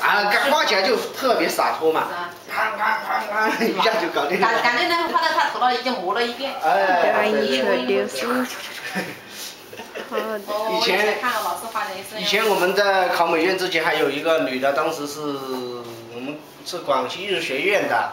啊，画起来就特别洒脱嘛，哐哐哐哐，一下就搞定了。感感觉呢，画在他头脑已经磨了一遍。哎，一车丢失。以前以前我们在考美院之前，还有一个女的，当时是我们是广西艺术学院的，